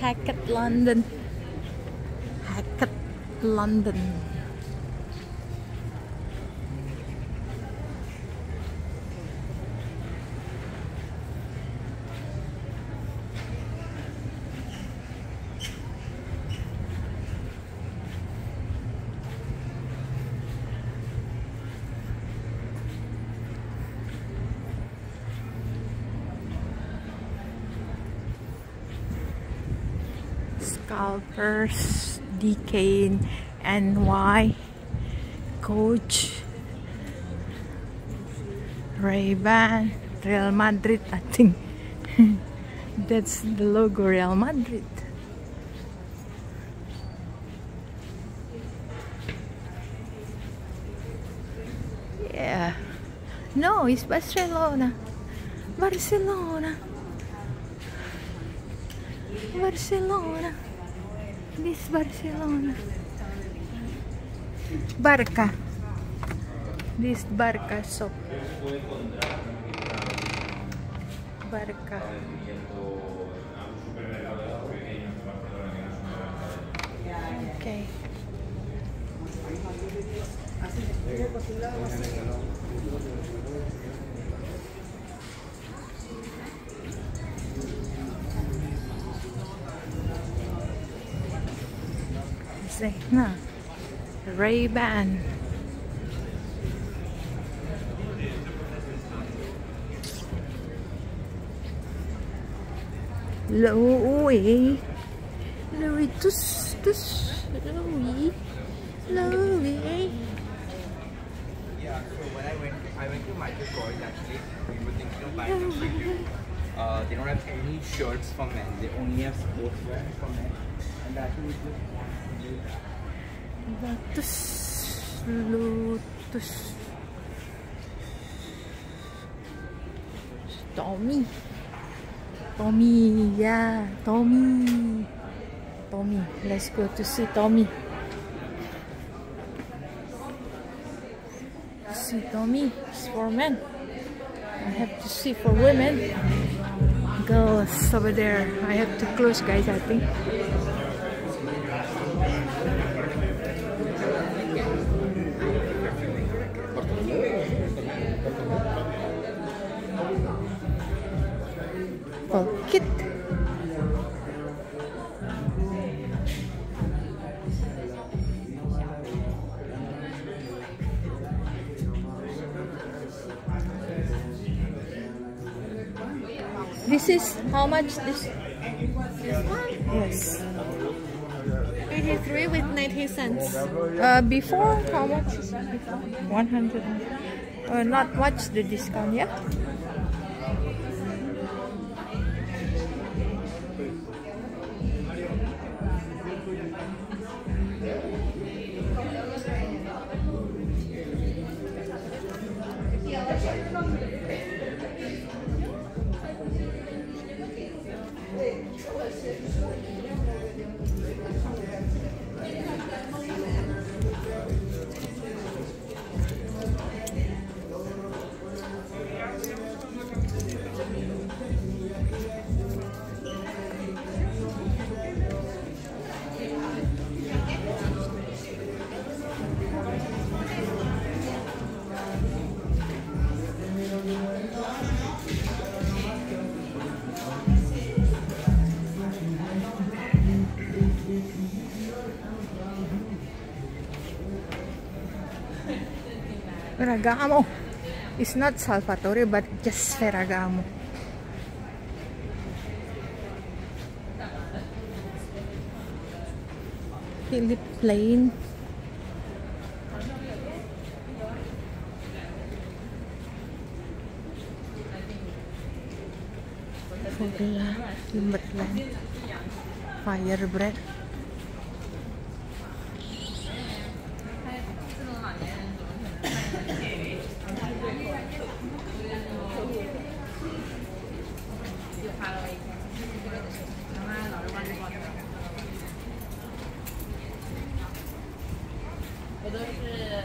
Hackett London. Hackett London. Scalpers, DK, NY, Coach, Ray-Ban, Real Madrid, I think. That's the logo, Real Madrid. Yeah. No, it's Barcelona. Barcelona. Barcelona. This Barcelona. Barca. This Barca shop. Barca. Okay. Zehna. Ray-Ban. Louis. Louis, tus, tus. Louis. Louis. Yeah, so when I went, I went to Michael Kors actually. We were thinking of buying for you. Uh, they don't have any shirts for men. They only have sportswear for men. And that was just Lotus. Lotus. Tommy. Tommy, yeah, Tommy. Tommy, let's go to see Tommy. See Tommy, it's for men. I have to see for women. Girls over there. I have to close, guys, I think. This is how much this? Yes. 83 with 90 cents. Uh, before how much? before? 100. Uh, not much the discount, yeah? 我先说一遍，我再讲一遍，再讲一遍，再讲一遍。Ferragamo. It's not Salvatore, but just Ferragamo. Philip Plain. Fogla, 都是，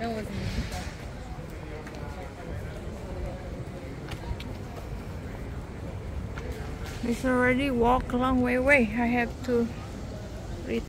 让我怎么说？It's already walk a long way away. I have to